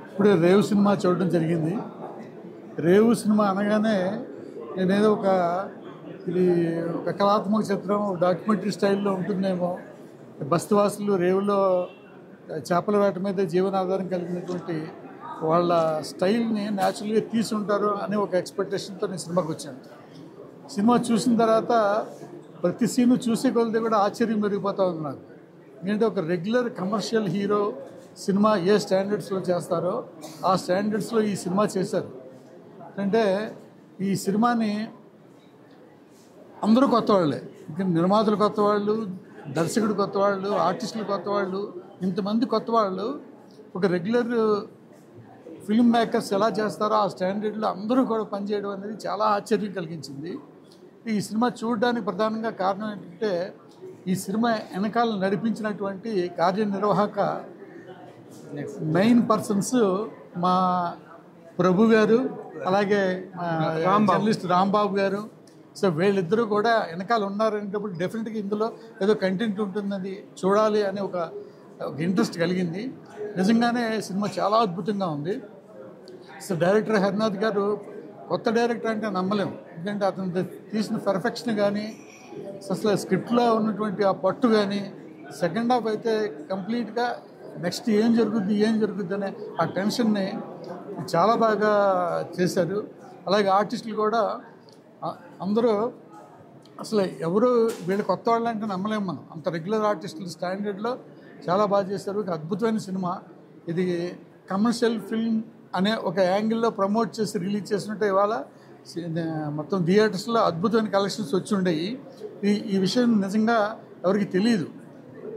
ఇప్పుడు రేవు సినిమా చూడడం జరిగింది. రేవు సినిమా అనగానే నేనేదో ఒక ఇది ఒక కళాత్మక చిత్రం డాక్యుమెంటరీ స్టైల్లో ఉంటుందేమో. బస్తవాసులు రేవులో చేపల వేట మీద జీవనాధారం కలిగినటువంటి వాళ్ళ స్టైల్ని న్యాచురల్గా తీసి ఉంటారు అనే ఒక ఎక్స్పెక్టేషన్తో నేను సినిమాకి వచ్చాను. సినిమా చూసిన తర్వాత ప్రతి సీను చూసే కొలది కూడా ఆశ్చర్యం పెరిగిపోతా ఉంది నాకు. ఎందుకంటే ఒక రెగ్యులర్ కమర్షియల్ హీరో సినిమా ఏ స్టాండర్డ్స్లో చేస్తారో ఆ స్టాండర్డ్స్లో ఈ సినిమా చేశారు. అంటే ఈ సినిమాని అందరూ కొత్త వాళ్ళే. ఇంకా నిర్మాతలు కొత్త వాళ్ళు దర్శకుడు కొత్త వాళ్ళు ఆర్టిస్టులు కొత్త వాళ్ళు ఇంతమంది కొత్త వాళ్ళు ఒక రెగ్యులర్ ఫిల్మ్ మేకర్స్ ఎలా చేస్తారో ఆ స్టాండర్డ్లో అందరూ కూడా పనిచేయడం అనేది చాలా ఆశ్చర్యం కలిగించింది. ఈ సినిమా చూడడానికి ప్రధానంగా కారణం ఏంటంటే ఈ సినిమా వెనకాల నడిపించినటువంటి కార్యనిర్వాహక మెయిన్ పర్సన్స్ మా ప్రభు గారు అలాగే మా జర్నలిస్ట్ రాంబాబు గారు. సో వీళ్ళిద్దరూ కూడా వెనకాల ఉన్నారనేటప్పుడు డెఫినెట్గా ఇందులో ఏదో కంటెంట్ ఉంటుందని చూడాలి అనే ఒక ఒక ఇంట్రెస్ట్ కలిగింది. నిజంగానే సినిమా చాలా అద్భుతంగా ఉంది. సో డైరెక్టర్ హరినాథ్ గారు కొత్త డైరెక్టర్ అంటే నమ్మలేం. ఎందుకంటే అతను తీసిన పర్ఫెక్షన్ కానీ అసలు స్క్రిప్ట్లో ఉన్నటువంటి ఆ పట్టు కానీ సెకండ్ హాఫ్ అయితే కంప్లీట్గా నెక్స్ట్ ఏం జరుగుద్ది ఏం జరుగుద్ది అనే ఆ టెన్షన్ని చాలా బాగా చేశారు. అలాగే ఆర్టిస్టులు కూడా అందరూ అసలు ఎవరు వీళ్ళు కొత్త వాళ్ళు అంటే నమ్మలేము మనం. అంత రెగ్యులర్ ఆర్టిస్టులు స్టాండర్డ్లో చాలా బాగా చేశారు. ఒక అద్భుతమైన సినిమా. ఇది కమర్షియల్ ఫిల్మ్ అనే ఒక యాంగిల్లో ప్రమోట్ చేసి రిలీజ్ చేసినట్టు ఇవాళ మొత్తం థియేటర్స్లో అద్భుతమైన కలెక్షన్స్ వచ్చి ఉండేవి ఈ ఈ విషయం నిజంగా ఎవరికి తెలియదు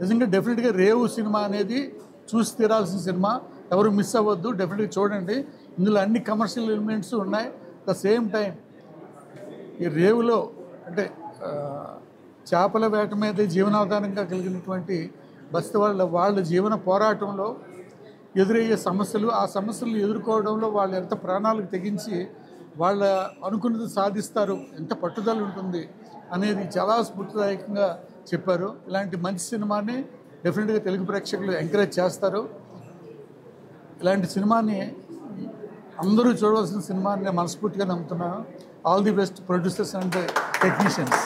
నిజంగా డెఫినెట్గా రేవు సినిమా అనేది చూసి తీరాల్సిన సినిమా. ఎవరు మిస్ అవ్వద్దు డెఫినెట్గా చూడండి. ఇందులో అన్ని కమర్షియల్ ఎలిమెంట్స్ ఉన్నాయి. ద సేమ్ టైం ఈ రేవులో అంటే చేపల వేట మీద జీవనాధారంగా కలిగినటువంటి బస్తీ వాళ్ళ వాళ్ళ జీవన పోరాటంలో ఎదురయ్యే సమస్యలు ఆ సమస్యలు ఎదుర్కోవడంలో వాళ్ళు ఎంత ప్రాణాలకు తెగించి వాళ్ళ అనుకున్నది సాధిస్తారు ఎంత పట్టుదల ఉంటుంది అనేది చాలా స్ఫూర్తిదాయకంగా చెప్పారు. ఇలాంటి మంచి సినిమాని డెఫినెట్గా తెలుగు ప్రేక్షకులు ఎంకరేజ్ చేస్తారు. ఇలాంటి సినిమాని అందరూ చూడవలసిన సినిమాని నేను మనస్ఫూర్తిగా నమ్ముతున్నాను. All the best producers and technicians